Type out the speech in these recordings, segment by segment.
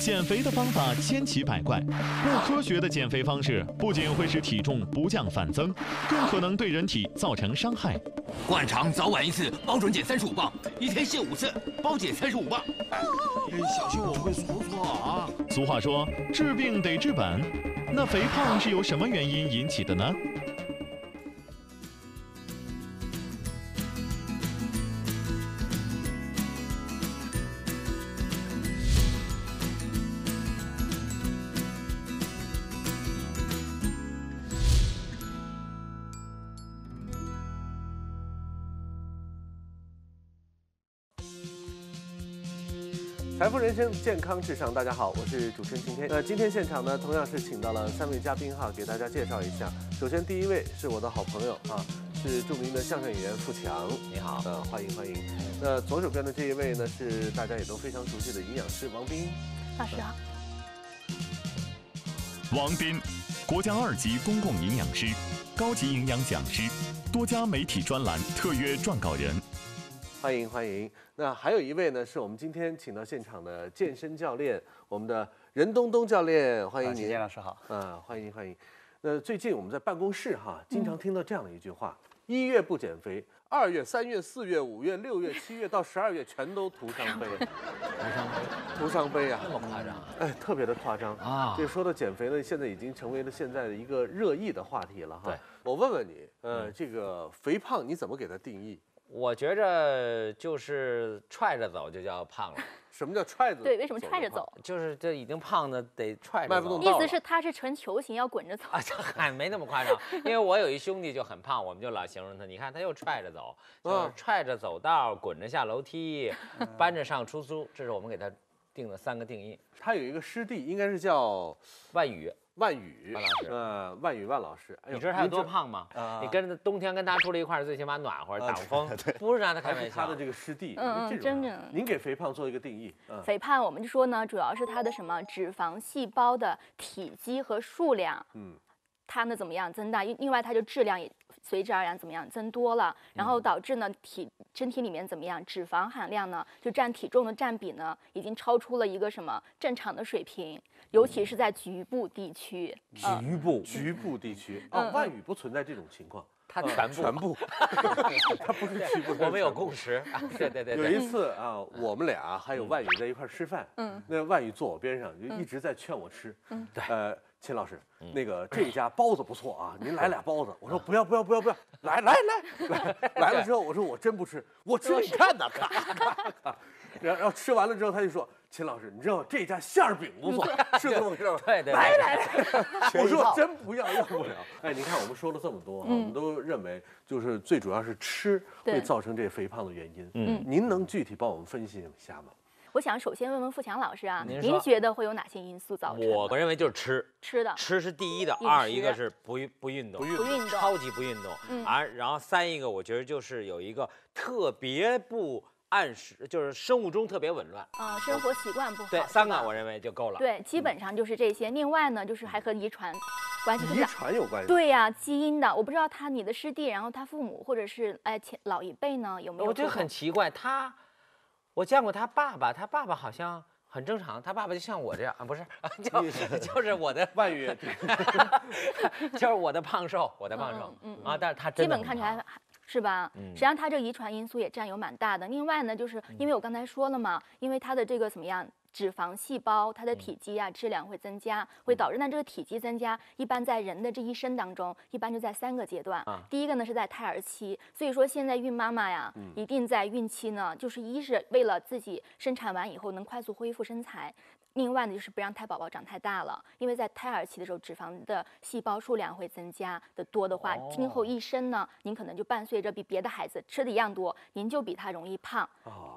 减肥的方法千奇百怪，不科学的减肥方式不仅会使体重不降反增，更可能对人体造成伤害。灌肠早晚一次，包准减三十五磅；一天泻五次，包减三十五磅。哎，小心我会说错啊！俗话说，治病得治本，那肥胖是由什么原因引起的呢？财富人生，健康至上。大家好，我是主持人今天。呃，今天现场呢，同样是请到了三位嘉宾哈，给大家介绍一下。首先第一位是我的好朋友啊，是著名的相声演员富强。你好，呃，欢迎欢迎。那左手边的这一位呢，是大家也都非常熟悉的营养师王斌。老师好。王斌，国家二级公共营养师，高级营养讲师，多家媒体专栏特约撰稿人。欢迎欢迎。那还有一位呢，是我们今天请到现场的健身教练，我们的任东东教练，欢迎您。金老师好。嗯，欢迎欢迎。那最近我们在办公室哈，经常听到这样的一句话：一月不减肥，二月、三月、四月、五月、六月、七月到十二月全都徒伤悲。徒伤悲，徒伤悲啊！这么夸张？啊哎，特别的夸张啊！这说到减肥呢，现在已经成为了现在的一个热议的话题了哈。对，我问问你，呃，这个肥胖你怎么给它定义？我觉着就是踹着走就叫胖了。什么叫踹着？对，为什么踹着走？就是这已经胖的得踹着走。迈不动意思是他是纯球形要滚着走啊？这还没那么夸张。因为我有一兄弟就很胖，我们就老形容他，你看他又踹着走，就是踹着走道，滚着下楼梯，搬着上出租，这是我们给他定的三个定义。他有一个师弟，应该是叫万宇。万宇万老师，呃，万宇万老师，你知道他有多胖吗？你跟着冬天跟他住了一块儿，最起码暖和挡风，不是让他开玩笑。他的这个师弟，嗯，真的。您给肥胖做一个定义。肥胖我们就说呢，主要是他的什么脂肪细胞的体积和数量，嗯，它呢怎么样增大？另外它就质量也随之而然怎么样增多了，然后导致呢体身体里面怎么样？脂肪含量呢就占体重的占比呢已经超出了一个什么正常的水平。尤其是在局部地区，局部局部地区哦，外语不存在这种情况，它全部全部，它不是局部。我们有共识，对对对。有一次啊，我们俩还有万语在一块吃饭，嗯，那万语坐我边上就一直在劝我吃，嗯，对，呃，秦老师，那个这家包子不错啊，您来俩包子。我说不要不要不要不要，来来来来 来了之后，我说我真不吃，我吃你看呐，咔咔咔。然然后吃完了之后，他就说。秦老师，你知道这家馅儿饼不错，是这么回事吗？对对，来来来，我说真不要，要不了。哎，你看我们说了这么多，我们都认为就是最主要是吃会造成这肥胖的原因。嗯，您能具体帮我们分析一下吗？我想首先问问富强老师啊，您觉得会有哪些因素造成？我我认为就是吃，吃的吃是第一的，二一个是不不运动，不运动，超级不运动。而然后三一个，我觉得就是有一个特别不。按时就是生物钟特别紊乱，嗯，生活习惯不好，对，三个我认为就够了。对，基本上就是这些。另外呢，就是还和遗传关系，遗传有关系。对呀，基因的，我不知道他你的师弟，然后他父母或者是哎前老一辈呢有没有？我觉得很奇怪，他我见过他爸爸，他爸爸好像很正常，他爸爸就像我这样啊，不是，就 就是我的外语 就是我的胖瘦，我的胖瘦，嗯啊，但是他基本看起来。是吧？实际上他这个遗传因素也占有蛮大的。另外呢，就是因为我刚才说了嘛，因为他的这个怎么样，脂肪细胞它的体积啊质量会增加，会导致那这个体积增加。一般在人的这一生当中，一般就在三个阶段。第一个呢是在胎儿期，所以说现在孕妈妈呀，一定在孕期呢，就是一是为了自己生产完以后能快速恢复身材。另外呢，就是不让胎宝宝长太大了，因为在胎儿期的时候，脂肪的细胞数量会增加的多的话，今后一生呢，您可能就伴随着比别的孩子吃的一样多，您就比他容易胖。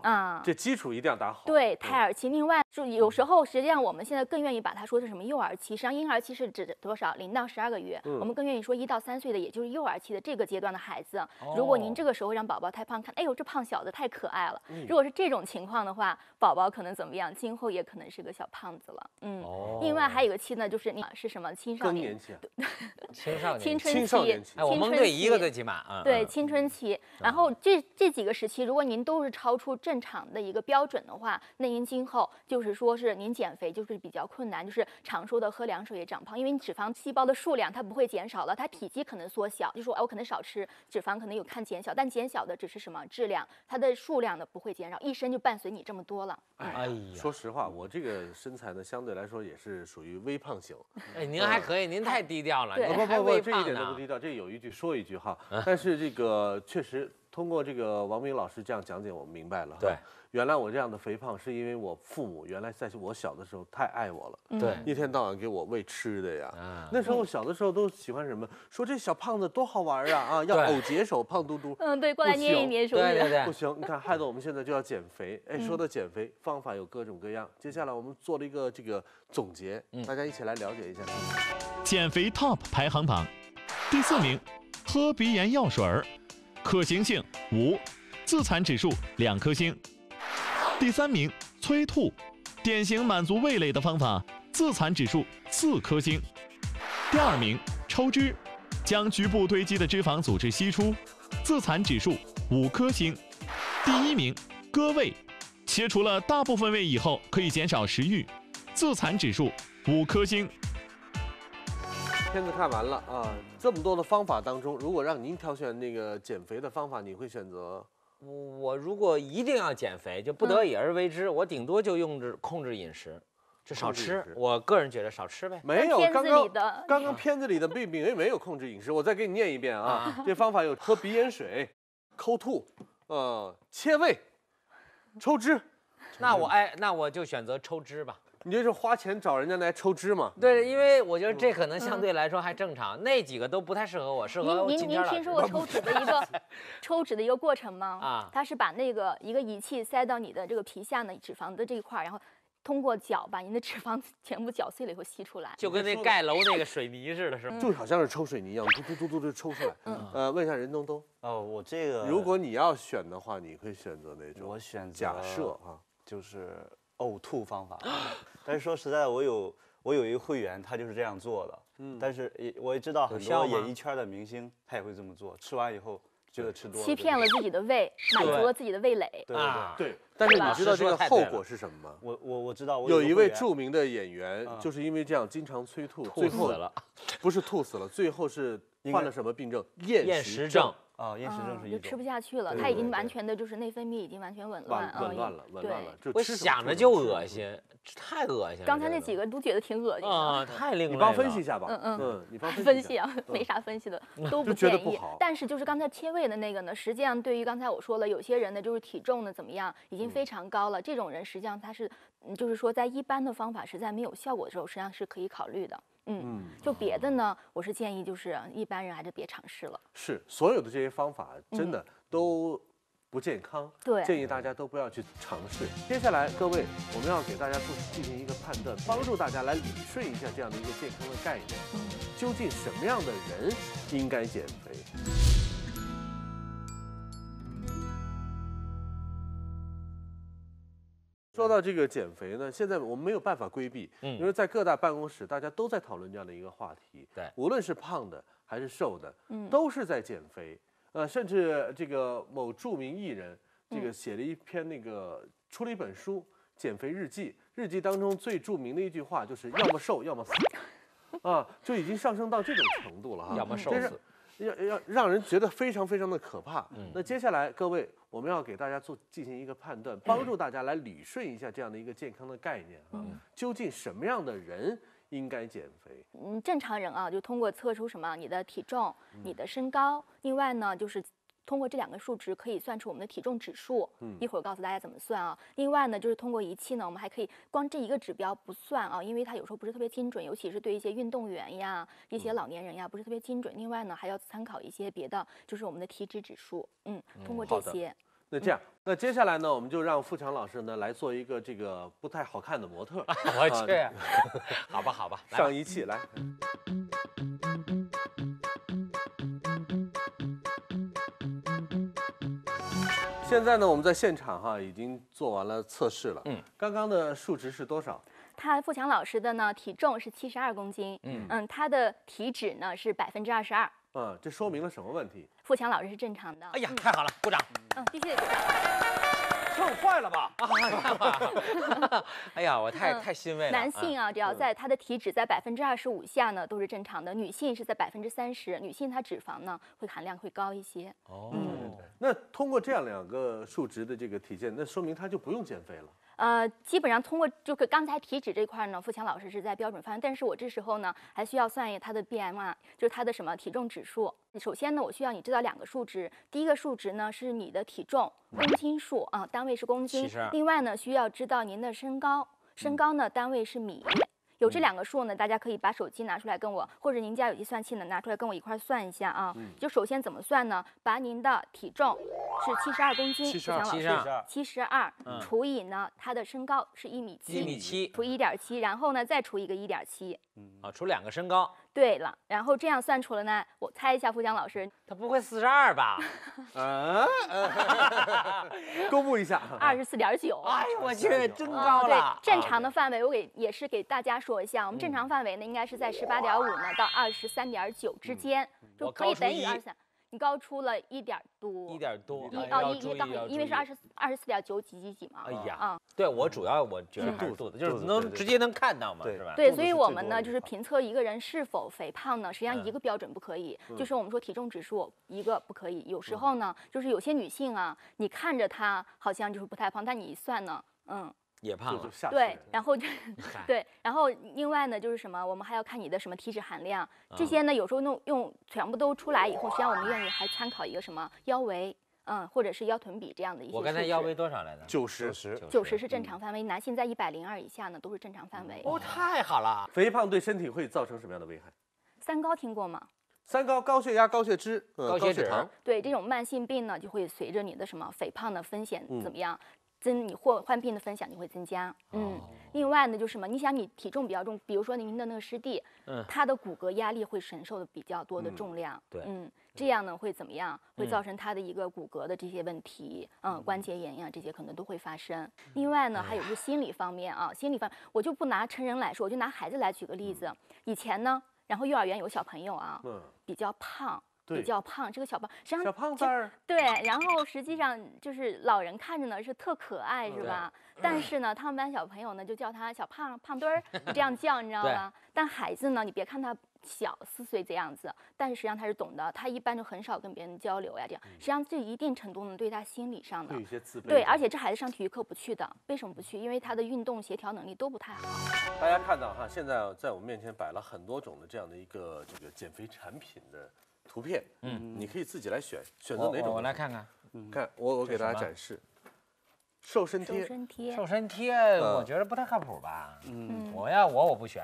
啊，这基础一定要打好。对，胎儿期。另外，就有时候实际上我们现在更愿意把它说成什么幼儿期，实际上婴儿期是指多少？零到十二个月。我们更愿意说一到三岁的，也就是幼儿期的这个阶段的孩子。如果您这个时候让宝宝太胖，看，哎呦，这胖小子太可爱了。如果是这种情况的话，宝宝可能怎么样？今后也可能是个小。胖子了，嗯，另外还有一个期呢，就是你是什么青少年期，青少年青春期，哎，我蒙对一个最起码，对青春期。然后这这几个时期，如果您都是超出正常的一个标准的话，那您今后就就是说是您减肥就是比较困难，就是常说的喝凉水也长胖，因为你脂肪细胞的数量它不会减少了，它体积可能缩小，就说哎我可能少吃脂肪可能有看减小，但减小的只是什么质量，它的数量呢不会减少，一生就伴随你这么多了。哎呀，说实话，我这个身材呢，相对来说也是属于微胖型。哎，您还可以，您太低调了，不不不，这一点都不。低调，这有一句说一句哈。但是这个确实通过这个王明老师这样讲解，我们明白了哈。对，原来我这样的肥胖是因为我父母原来在我小的时候太爱我了，对一天到晚给我喂吃的呀。啊，那时候小的时候都喜欢什么？说这小胖子多好玩啊啊，要对偶解手，胖嘟嘟。嗯，对，过来捏一捏手指。对对对不，行，你看，害得我们现在就要减肥。哎，说到减肥，方法有各种各样。接下来我们做了一个这个总结，大家一起来了解一下。减肥 TOP 排行榜，第四名，喝鼻炎药水儿，可行性五，自残指数两颗星。第三名，催吐，典型满足味蕾的方法，自残指数四颗星。第二名，抽脂，将局部堆积的脂肪组织吸出，自残指数五颗星。第一名，割胃，切除了大部分胃以后，可以减少食欲，自残指数五颗星。片子看完了啊，这么多的方法当中，如果让您挑选那个减肥的方法，你会选择？我我如果一定要减肥，就不得已而为之，我顶多就用着控制饮食，就少吃。我个人觉得少吃呗。没有，刚刚的刚刚片子里的并并没有控制饮食，我再给你念一遍啊。这方法有喝鼻炎水、抠吐、呃切胃、抽脂。那我哎，那我就选择抽脂吧。你就是花钱找人家来抽脂嘛？对，因为我觉得这可能相对来说还正常，那几个都不太适合我，适合您您金天老师您听说过抽脂的一个 抽脂的一个过程吗？啊它是把那个一个仪器塞到你的这个皮下呢脂肪的这一块，然后通过搅把您的脂肪 全部搅碎了以后吸出来。就跟那盖楼那个水泥似的，是吗？就好像是抽水泥一样，嘟嘟嘟嘟就抽出来。嗯呃，问一下任东东，哦，我这个如果你要选的话，你会选择哪种？我选择假设啊，就是呕吐方法，但是说实在的，我有我有一个会员，他就是这样做的，嗯，但是也我也知道很多演艺圈的明星他也会这么做，吃完以后觉得吃多了欺骗了自己的胃，满足了自己的味蕾。对对对，啊，对。但是你知道这个后果是什么？吗？我我我知道，我有一位著名的演员，嗯。就是因为这样经常催吐，吐最后死了，不是吐死了，最后是患了什么病症？厌厌食症。症。啊，厌食症是一种就吃不，下去了，对他已经对对完全的就是内分泌已经完全紊紊乱，嗯紊乱了，紊乱了。就我想着就恶心，太恶心了。刚才那几个都觉得挺恶心的。啊，太另类了。你帮分析一下吧。嗯嗯你帮分析析啊，没啥分析的，都不就觉得建议不好。但是就是刚才切胃的那个呢，实际上对于刚才我说了，有些人呢就是体重呢怎么样，已经非常高了，这种人实际上他是，嗯就是说在一般的方法实在没有效果的时候，实际上是可以考虑的。嗯，嗯，就别的呢，我是建议就是一般人还是别尝试了。是所有的这些方法真嗯的都不健康，对建议大家都不要去尝试。接下来，各位，我们要给大家做进行一个判断，帮助大家来理顺一下这样的一个健康的概念。嗯究竟什么样的人应该减肥？说到这个减肥呢，现在我们没有办法规避，嗯因为在各大办公室，大家都在讨论这样的一个话题。对无论是胖的还是瘦的，嗯都是在减肥。呃，甚至这个某著名艺人，这嗯个写了一篇那个出了一本书《减肥日记》，日记当中最著名的一句话就是要么瘦，要么死。啊，就已经上升到这种程度了哈。要么瘦死。要要让人觉得非常非常的可怕。嗯那接下来各位，我们要给大家做进行一个判断，帮助大家来理顺一下这样的一个健康的概念啊。究竟什么样的人应该减肥？嗯，正常人啊，就通过测出什么你的体重、嗯你的身高，另外呢就是。通过这两个数值可以算出我们的体重指数，嗯。一会儿告诉大家怎么算啊。另外呢，就是通过仪器呢，我们还可以光这一个指标不算啊，因为它有时候不是特别精准，尤其是对一些运动员呀、一嗯。些老年人呀，不是特别精准。另外呢，还要参考一些别的，就是我们的体脂指数，嗯，通过这些，那这样，那接下来呢，我们就让富强老师呢来做一个这个不太好看的模特，我去，好吧，好吧。上仪器来。现在呢，我们在现场哈已经做完了测试了。嗯，刚刚的数值是多少？他付强老师的呢体重是七十二公斤，嗯嗯他的体脂呢是百分之二十二，嗯，这说明了什么问题？付强老师是正常的。哎呀，太好了，鼓掌！嗯，必须得鼓掌。蹭坏了吧？哎呀，我太嗯太欣慰了。男性啊，只要在他的体脂在百分之二十五下呢，都是正常的；女性是在百分之三十，女性她脂肪呢会含量会高一些。哦，那通过这样两个数值的这个体现，那说明他就不用减肥了。呃，基本上通过就是刚才体脂这块呢，付强老师是在标准范围，但是我这时候呢还需要算一下他的 BMI，就是他的什么体重指数。首先呢，我需要你知道两个数值，第一个数值呢是你的体重公斤数啊，单位是公斤。另外呢，需要知道您的身高，身高呢单位是米。有这两个数呢，大家可以把手机拿出来跟我，或者您家有计算器呢拿出来跟我一块儿算一下啊。就首先怎么算呢？把您的体重是七十二公斤，小强老师72七十二嗯除以呢他的身高是一米七，一米七除一点七，然后呢再除一个一点七。啊，除两个身高，对了，然后这样算出了呢，我猜一下，富强老师他不会四十二吧？嗯 公布一下，二十四点九。哎呦我去，真哦对高了！，正常的范围我给也是给大家说一下，我们正常范围呢应该是在十八点五呢到二十三点九之间，就可以等于二十三。你高出了一点多，一点多，一哎哦一一到因为是二十二十四点九几几几嘛。哎呀啊，对我主要我觉得还是肚子，就是能直接能看到嘛，吧？对，所以我们呢就是评测一个人是否肥胖呢，实际上嗯一个标准不可以，就是我们说体重指数一个不可以。有时候呢，就是有些女性啊，你看着她好像就是不太胖，但你一算呢，嗯，也胖了对，然后就 对，然后另外呢就是什么，我们还要看你的什么体脂含量，啊这些呢有时候弄用全部都出来以后，实际上我们愿意还参考一个什么腰围，嗯，或者是腰臀比这样的一些我刚才腰围多少来着？九十。十九十是正常范围，男性在一百零二以下呢都是正常范围。哦，太好了！肥胖对身体会造成什么样的危害？三高听过吗？三高：高血压、高血脂、呃高血糖。对这种慢性病呢，就会随着你的什么肥胖的风险嗯怎么样，增你患患病的风险就会增加。嗯，哦另外呢，就是什么？你想你体重比较重，比如说您的那个师弟，嗯他的骨骼压力会承受的比较多的嗯重量。对嗯，这样呢会怎么样？会嗯造成他的一个骨骼的这些问题，嗯，关节炎呀这些可能都会发生。另外呢，还有就是心理方面啊，心理方我就不拿成人来说，我就拿孩子来举个例子。以前呢，然后幼儿园有小朋友啊，嗯，比较胖。对比较胖，这个小胖实际上小胖子就儿，对，然后实际上就是老人看着呢是特可爱，是吧？但是呢，他们班小朋友呢就叫他小胖胖墩儿，就这样叫，你知道对吧？但孩子呢，你别看他小四岁这样子，但是实际上他是懂的，他一般就很少跟别人交流呀，这样实际上这一定程度呢对他心理上的有一。些自卑。对，而且这孩子上体育课不去的，为什么不去？因为他的运动协调能力都不太好。大家看到哈，现在在我们面前摆了很多种的这样的一个这个减肥产品的图片，嗯，你可以自己来选，选择我我哪种？我来看看看，我我给大家展示，瘦身瘦贴，身贴，瘦身贴，嗯我觉得不太靠谱吧？嗯，我要我我不选。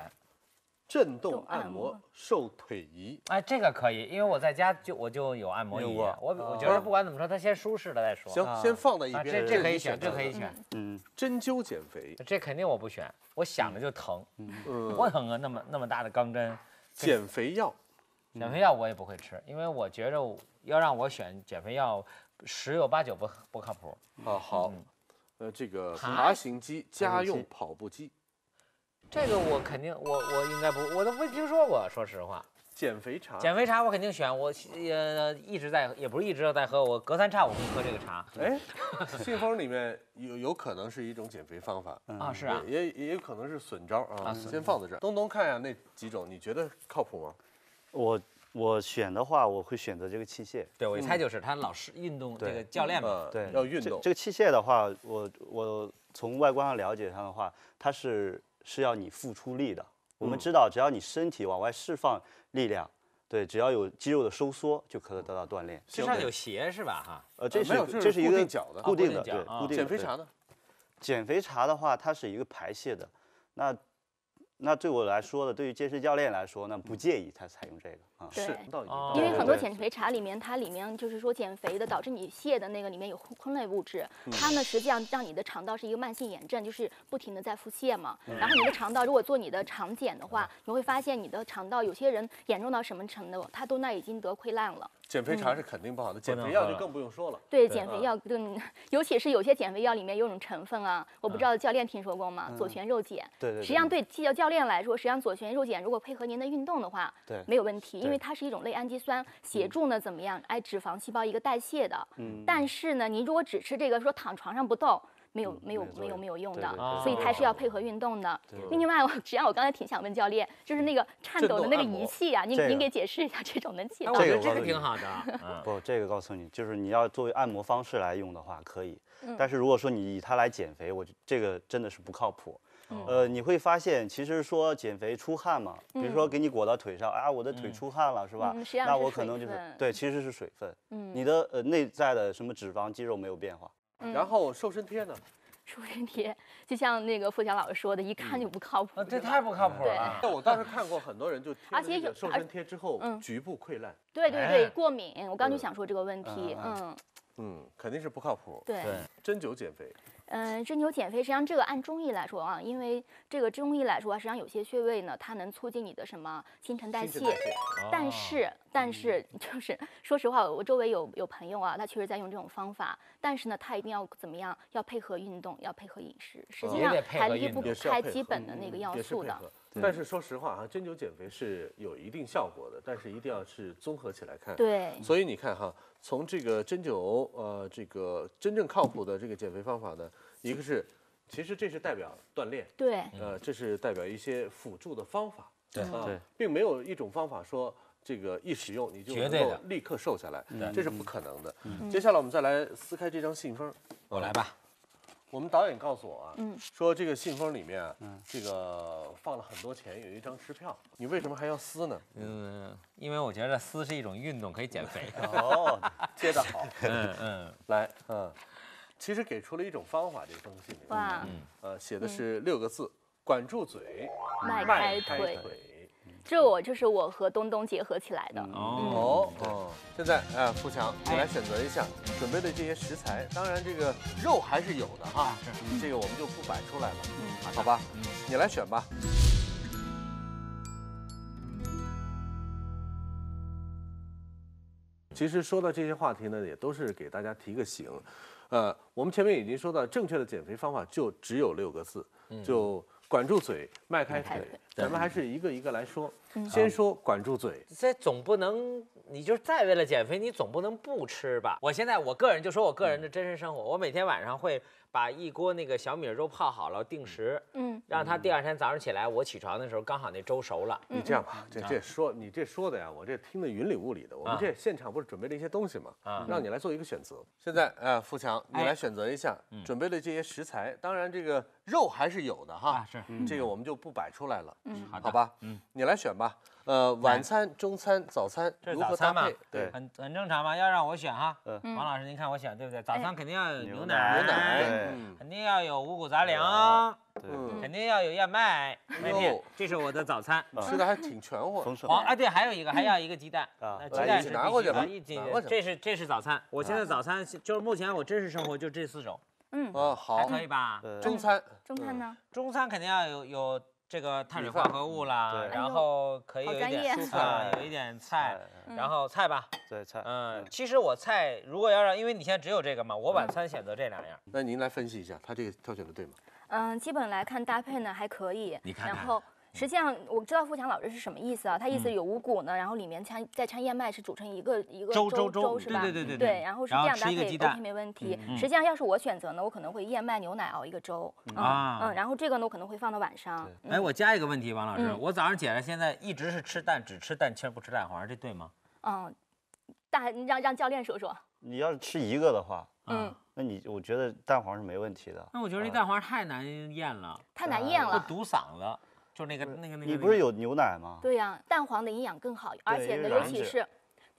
震动动按按摩摩瘦腿仪，哎，这个可以，因为我在家就我就有按摩仪，我我觉得不管怎么说，它先舒适了再说。行，先放在一啊，边。这这可以选，这可以选，嗯，针灸减肥，这肯定我不选，我想着就疼，嗯，多疼啊！那么那么大的钢针，减肥药，减肥药我也不会吃，因为我觉着要让我选减肥药，十有八九不不靠谱。啊好嗯，呃，这个爬爬行机、家用跑步机，这个我肯定，我我应该不，我都没听说过，说实话。减肥茶，减肥茶我肯定选，我呃一直在，也不是一直在喝，我隔三差五会喝这个茶。哎，信封里面有有可能是一种减肥方法，啊，是啊，也也也有可能是损招啊，啊先放在这儿。东东看一下，那几种你觉得靠谱吗？我我选的话，我会选择这个器械。对我一猜就是他老师运动这个教练嘛。呃，对，要运动这这，个器械的话，我我从外观上了解它的话，它是是要你付出力的。我们嗯知道，只要你身体往外释放力量，对，只要有肌肉的收缩，就可以得到锻炼。身上有鞋是吧？哈，呃，这是这是一个定脚的固定的，啊固定脚啊对，固定的。对减肥茶呢？减肥茶的话，它是一个排泄的。那那对我来说呢，对于健身教练来说呢，不建议他采用这个啊。对是，因为很多减肥茶里面，它里面就是说减肥的导致你泻的那个里面有昆类物质，它呢实际上让你的肠道是一个慢性炎症，就是不停的在腹泻嘛。然后你的肠道如果做你的肠检的话，你会发现你的肠道有些人严重到什么程度，他都那已经得溃烂了。减肥茶是肯定不好的，减肥药就更不用说了。对减肥药更，尤其是有些减肥药里面有一种成分啊，我不知道教练听说过吗？左旋肉碱。对对对实际上对气教教练来说，实际上左旋肉碱如果配合您的运动的话，对没有问题，因为它是一种类氨基酸，协助呢怎么样，哎，脂肪细胞一个代谢的。嗯但是呢，您如果只吃这个，说躺床上不动。没有没有没有没有用的所以它还是要配合运动的。另外，我实际上我刚才挺想问教练，就是那个颤抖的那个仪器啊，您您给解释一下这种能起哎，到我觉得这个挺好的。嗯，不，这个告诉你，就是你要作为按摩方式来用的话可以，嗯但是如果说你以它来减肥，我觉这个真的是不靠谱。嗯呃，你会发现，其实说减肥出汗嘛，比如说给你裹到腿上，啊，我的腿出汗了，是吧那我可能就是对，其实是水分。嗯你的呃内在的什么脂肪、肌肉没有变化。然后瘦身贴呢？瘦身贴，就像那个付强老师说的，一看就不靠谱。啊这太不靠谱对了。但我当时看过很多人就贴了瘦身贴之后嗯局部溃烂，对对对，哎过敏，我刚就想说这个问题。嗯嗯，嗯，肯定是不靠谱。对。对，针灸减肥，嗯，针灸减肥，实际上这个按中医来说啊，因为这个中医来说啊，实际上有些穴位呢，它能促进你的什么新陈代谢。但是，但是就是说实话，我周围有有朋友啊，他确实在用这种方法，但是呢，他一定要怎么样？要配合运动，要配合饮食，实际上还离不开基本的那个要素的。但是说实话啊，针灸减肥是有一定效果的，但是一定要是综合起来看。对，所以你看哈，从这个针灸，呃，这个真正靠谱的这个减肥方法呢，一个是，其实这是代表锻炼，对，呃，这是代表一些辅助的方法，对啊对，并没有一种方法说这个一使用你就能够立刻瘦下来，这是不可能的。嗯接下来我们再来撕开这张信封，我来吧。我们导演告诉我啊，嗯。说这个信封里面啊，这个放了很多钱，有一张支票，你为什么还要撕呢？嗯，因为我觉得撕是一种运动，可以减肥。哦，接得好，嗯嗯，来，嗯，其实给出了一种方法，这封信里面，哇，呃，写的是六个字：管住嘴，迈迈开，腿。这我就是我和东东结合起来的。哦，哦哦，现在啊，富强，你来选择一下准备的这些食材，当然这个肉还是有的哈，嗯这个我们就不摆出来了，嗯，好吧，你来选吧。其实说到这些话题呢，也都是给大家提个醒，呃，我们前面已经说到，正确的减肥方法就只有六个字，就管住嘴，迈开腿。咱们还是一个一个来说，嗯先说管住嘴，这总不能，你就是再为了减肥，你总不能不吃吧？我现在我个人就说我个人的真实生活，我每天晚上会把一锅那个小米粥泡好了定时，嗯，让他第二天早上起来我起床的时候刚好那粥熟了。你这样吧，这这说你这说的呀，我这听得云里雾里的。我们啊这现场不是准备了一些东西吗？啊让你来做一个选择。现在，呃，富强，你哎来选择一下准备的这些食材。当然，这个肉还是有的哈啊，是这个我们就不摆出来了。嗯好吧，嗯，你来选吧。呃，晚餐、中餐、早餐这是如何早餐嘛搭配？对，很很正常嘛，要让我选哈。嗯王老师您看我选对不对？早餐肯定要有牛牛奶，牛奶，肯定要有五谷杂粮，对，嗯，肯定要有燕麦麦片，这是我的早餐。吃的还挺全乎。丰盛黄啊，对，还有一个还要一个鸡蛋鸡来一起蛋是必拿过去吧这是这是早餐，我现在早餐就是目前我真实生活就这四种，嗯，啊，还好，可以吧？中餐中餐呢？中餐肯定要有有这个碳水化合物啦，对然后可以有一好专业点蔬菜，菜有一点菜，嗯然后菜吧，对菜，嗯，其实我菜如果要让，因为你现在只有这个嘛，我晚餐选择这两样。那您来分析一下，他这个挑选的对吗？嗯，基本来看搭配呢还可以。你看看然后实际上我知道富强老师是什么意思啊？他意思有五谷呢，然后里面掺再掺燕麦，是煮成一个一个粥粥粥粥是吧？对对对对对对然后是这样搭配 OK 没问题。嗯实际上要是我选择呢，我可能会燕麦牛奶熬一个粥。嗯啊嗯，然后这个呢我可能会放到晚上。嗯哎，我加一个问题，王老师，嗯我早上起来现在一直是吃蛋，只吃蛋清不吃蛋黄，这对吗？嗯，大让让教练说说。你要是吃一个的话，嗯，那你我觉得蛋黄是没问题的。那我觉得这蛋黄太难咽了，太难咽了。会堵嗓子，就那个那个那个。你不是有牛奶吗？对呀、蛋黄的营养更好，而且呢，尤其是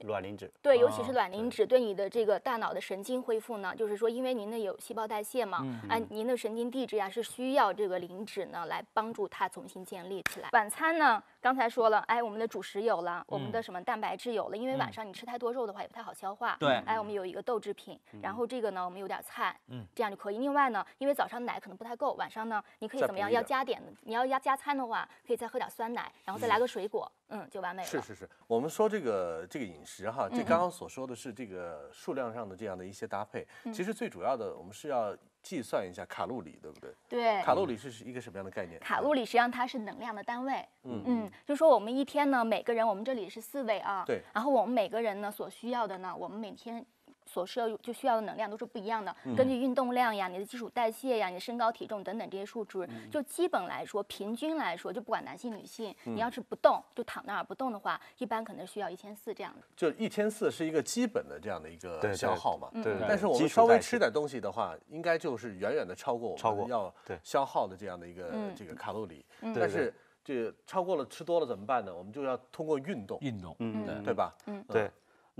卵磷脂。对，尤其是哦卵磷脂对你的这个大脑的神经恢复呢，就是说，因为您的有细胞代谢嘛，嗯哎，您的神经递质呀是需要这个磷脂呢来帮助它重新建立起来。晚餐呢，刚才说了，哎，我们的主食有了，我们的什么蛋白质有了，因为晚上你吃太多肉的话也不太好消化。嗯对哎，我们有一个豆制品，然后这个呢，我们有点菜，嗯，这样就可以。另外呢，因为早上奶可能不太够，晚上呢，你可以怎么样？要加点，你要加加餐的话，可以再喝点酸奶，然后再来个水果，嗯，就完美了。是是是，我们说这个这个饮。食哈，这刚刚所说的是这个数量上的这样的一些搭配，其实最主要的我们是要计算一下卡路里，对不对？对，卡路里是一个什么样的概念？卡路里实际上它是能量的单位。嗯嗯，就说我们一天呢，每个人我们这里是四位啊。对。然后我们每个人呢所需要的呢，我们每天。所需要就需要的能量都是不一样的，根据运动量呀、你的基础代谢呀、你的身高体重等等这些数值，就基本来说，平均来说，就不管男性女性，你要是不动就躺那儿不动的话，一般可能需要一千四这样的。就一千四是一个基本的这样的一个消耗嘛？对。但是我们稍微吃点东西的话，应该就是远远的超过我们要消耗的这样的一个这个卡路里。但是这超过了吃多了怎么办呢？我们就要通过运动，运动，嗯，对对吧？嗯，对。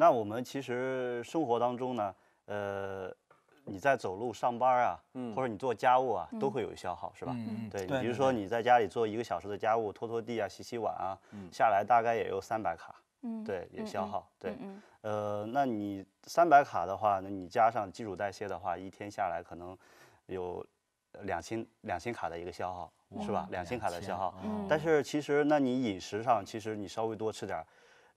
那我们其实生活当中呢，呃，你在走路上班啊，或者你做家务啊，都会有消耗，是吧？嗯对，比如说你在家里做一个小时的家务，拖拖地啊，洗洗碗啊，下来大概也有三百卡，嗯对，也消耗，对，呃，那你三百卡的话，那你加上基础代谢的话，一天下来可能有两千两千卡的一个消耗，是吧？两千卡的消耗，但是其实那你饮食上，其实你稍微多吃点。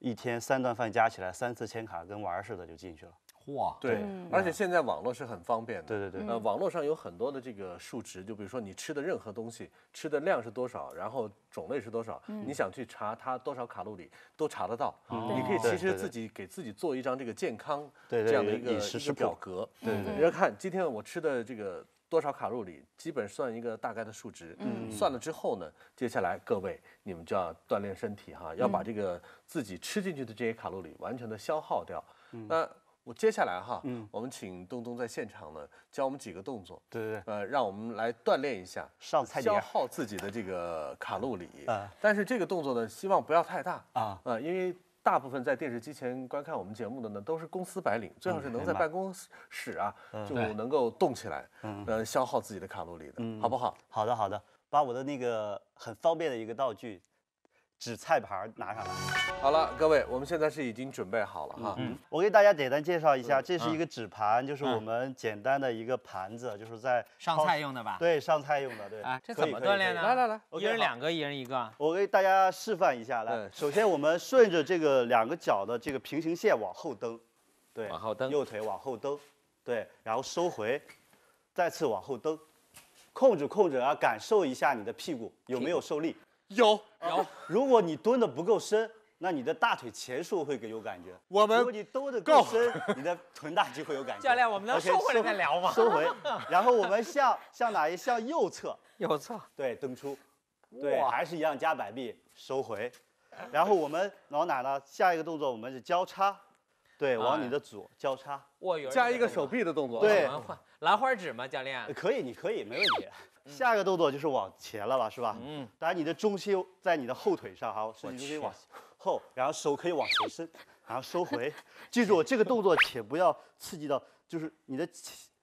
一天三顿饭加起来三四千卡，跟玩似的就进去了。哇，对，而且现在网络是很方便的。对对对，呃，网络上有很多的这个数值，就比如说你吃的任何东西，吃的量是多少，然后种类是多少，你想去查它多少卡路里，都查得到。你可以其实自己给自己做一张这个健康这样的一个一个表格。对对，你要看今天我吃的这个。多少卡路里，基本算一个大概的数值。嗯，算了之后呢，接下来各位你们就要锻炼身体哈，要把这个自己吃进去的这些卡路里完全的消耗掉。那我接下来哈，嗯，我们请东东在现场呢教我们几个动作。对对对。呃，让我们来锻炼一下上菜消耗自己的这个卡路里。啊。但是这个动作呢，希望不要太大啊。啊，因为。大部分在电视机前观看我们节目的呢，都是公司白领，最好是能在办公室啊，就能够动起来，呃，消耗自己的卡路里的，好不好？好的，好的，把我的那个很方便的一个道具。纸菜盘拿上来，好了，各位，我们现在是已经准备好了哈。嗯，我给大家简单介绍一下，这是一个纸盘，就是我们简单的一个盘子，就是在上菜用的吧？对，上菜用的，对。啊，这怎么锻炼呢？来来来，一人两个，一人一个。我给大家示范一下，来，首先我们顺着这个两个脚的这个平行线往后蹬，对，往后蹬，右腿往后蹬，对，然后收回，再次往后蹬，控制控制啊，感受一下你的屁股有没有受力。有有，如果你蹲的不够深，那你的大腿前束会有感觉。我们如果你蹲的够深，你的臀大肌会有感觉。教练，我们能收回来再聊吗？收回，然后我们向向哪一向右侧？右侧。对，蹬出。对，还是一样加摆臂，收回。然后我们往哪呢？下一个动作我们是交叉。对，往你的左交叉。我有加一个手臂的动作。对，兰花指吗，教练？可以，你可以，没问题。下一个动作就是往前了吧，是吧？嗯。当然，你的中心在你的后腿上，好，身体中心往后，然后手可以往前伸，然后收回。记住这个动作，且不要刺激到，就是你的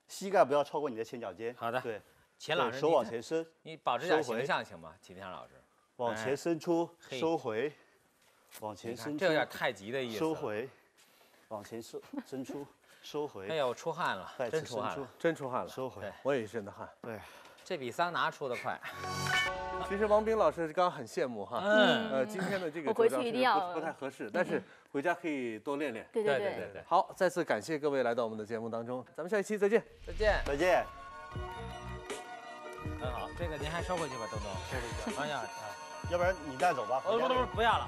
膝盖不要超过你的前脚尖。好的。对。钱老师，手往前伸，你保持点形象行吗？齐天老师。往前伸出，收回。往前伸。这有点太极的意思。收回。往前伸，伸出，收回。哎呦，出汗了，真出汗了，真出汗了。收回。我也一身的汗。对。这比桑拿出的快。其实王斌老师刚刚很羡慕哈，嗯，呃，今天的这个我回去一定要不太合适，但是回家可以多练练。对对对对对。好，再次感谢各位来到我们的节目当中，咱们下一期再见，再见，再见。很好，这个您还收回去吧，东东，收回去。哎呀，要不然你带走吧。呃不不不，不要了。